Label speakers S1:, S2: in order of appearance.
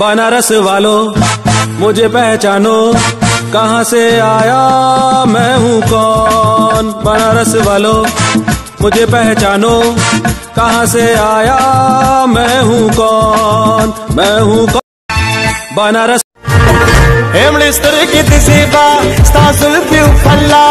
S1: बनारस वालों मुझे पहचानो कहाँ से आया मैं हूँ कौन बनारस वालों मुझे पहचानो, कहाँ से आया, मैं हूँ कौन, मैं हूँ कौन? बनारस।
S2: हेमलेश्वर की दिसीबा स्था
S3: फल्ला